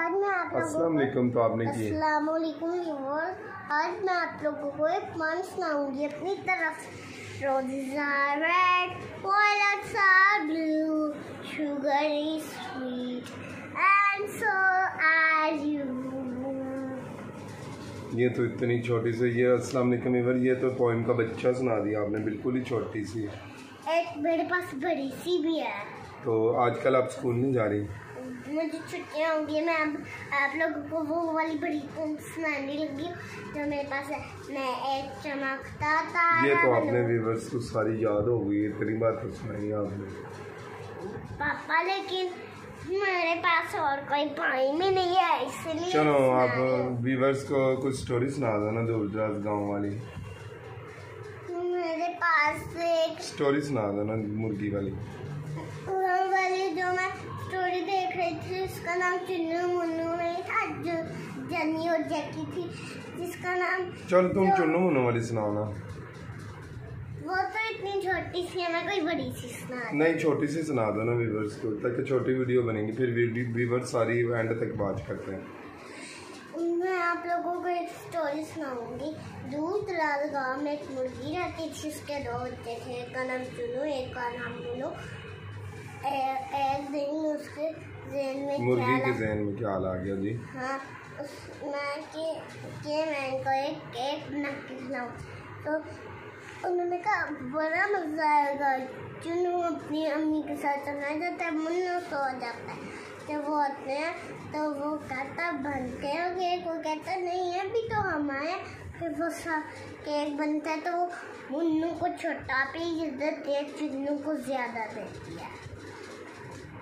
आज मैं आप वालेकुम तो आपने की अस्सलाम वालेकुम आज मैं आप लोगों को एक पान सुनाऊँगी अपनी तरफ़। Roses are red, violets are blue, sugar is sweet, and so are you. ये तो इतनी छोटी सी ये अस्सलाम वालेकुम इवर ये तो पोइम का बच्चा सुना दिया आपने बिल्कुल ही छोटी सी। एक मेरे पास बड़ी सी भी है। तो आजकल आप स्कूल नहीं जा रही? मुझे छुट्टियाँ होंगी। मैं अब आप लोगों को वो वाली बड़ी सुनाने लगी जो मेरे पास है। मैं एक चमकता तारा ये तो आपने। व्यूवर्स को सारी याद हो गई इतनी बात तो सुनाई आपने। पापा लेकिन मेरे पास और कोई भाई में नहीं है इसलिए चलो आप व्यूवर्स को कुछ स्टोरी सुना दो ना दूर दराज गाँव वाली। मेरे पास एक स्टोरी सुना दो ना मुर्गी वाली। वो वाली जो मैं स्टोरी देख रही थी उसका नाम चुन्नू मुन्नू नहीं था जो जनी और जैकी थी जिसका नाम चलो तुम जो- चुनो मुनो वाली सुनाओ ना। वो तो इतनी छोटी सी है मैं कोई बड़ी सी सुना नहीं छोटी सी सुना दो ना व्यूवर्स को ताकि छोटी वीडियो बनेगी फिर व्यूवर्स सारी एंड तक बात करते हैं। मैं आप लोगों को एक स्टोरी सुनाऊँगी। दूर दराज गाँव में एक मुर्गी रहती थी उसके दो बच्चे थे एक का नाम चुनू एक का नाम मुन्नू। ए- एक दिन मुर्गी के जहन में ख्याल आ गया जी? हाँ मैं कि कि मैं एक केक बना के खिलाऊं। तो उन्होंने कहा, बड़ा मज़ा आएगा। चुनू अपनी अम्मी के साथ चला जाता है मुन्नू सो जाता है। जब वो आते हैं तो वो कहता, बनते हो केक? वो कहता, नहीं है अभी तो हम आए फिर वो सा केक बनता है तो वो मुन्नू को छोटा पे इज़्ज़त दे, चुन्नू को ज़्यादा देती है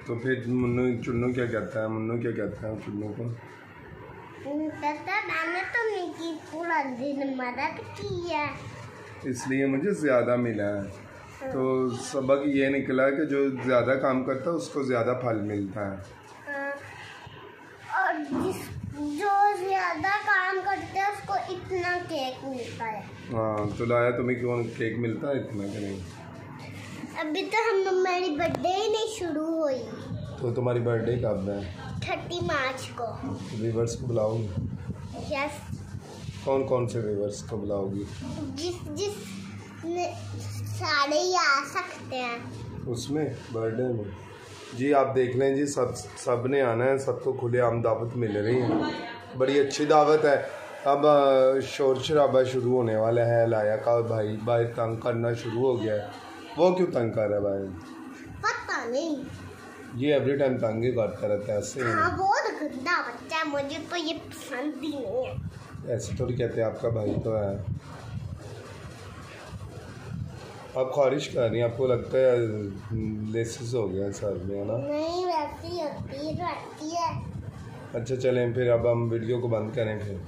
तो फिर मुन्नू चुन्नू क्या कहता है? मुन्नू क्या कहता है चुन्नू को? मैंने तो मिकी पूरा दिन मदद की है। इसलिए मुझे ज़्यादा मिला है। तो सबक ये निकला कि जो ज़्यादा काम करता है उसको ज़्यादा फल मिलता है। हाँ, और जिस जो ज़्यादा काम करते हैं उसको इतना केक मिलता है। हाँ तो लाया तुम्हें क्यों केक मिलता है इतना कि नहीं अभी तो हम मेरी बर्थडे ही नहीं शुरू हुई। तो तुम्हारी बर्थडे कब है? थर्टी मार्च को। व्यूवर्स को बुलाओगी? यस कौन कौन से व्यूवर्स को बुलाओगी? जिस जिस सारे ही आ सकते हैं। उसमें? बर्थडे में? जी आप देख लें जी सब सबने आना है सबको खुले आम दावत मिल रही है। बड़ी अच्छी दावत है। अब शोर शराबा शुरू होने वाला है लाया का भाई भाई तंग करना शुरू हो गया है। वो क्यों तंग कर रहा है भाई? पता नहीं। ये एवरी टाइम तंग ही करता रहता है ऐसे हाँ बहुत गंदा बच्चा है मुझे तो ये पसंद ही नहीं है ऐसे थोड़ी कहते हैं आपका भाई तो है आप ख्वारिश कर रही हैं आपको लगता है लेसिस हो गया सर में है ना नहीं वैसी होती रहती है अच्छा चलें फिर अब हम वीडियो को बंद करें फिर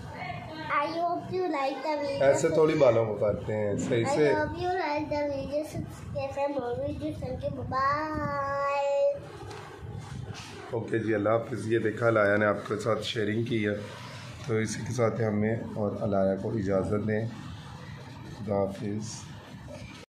I hope you like the video ऐसे थोड़ी बालों को करते हैं सही से hope you like the video. Subscribe for more videos. Thank you. Bye. Okay जी, अल्लाह हाफिज़। ये देखा, अलाया ने आपके साथ शेयरिंग की है। तो इसी के साथ हमें और अलाया को इजाज़त दें। खुदा हाफिज़।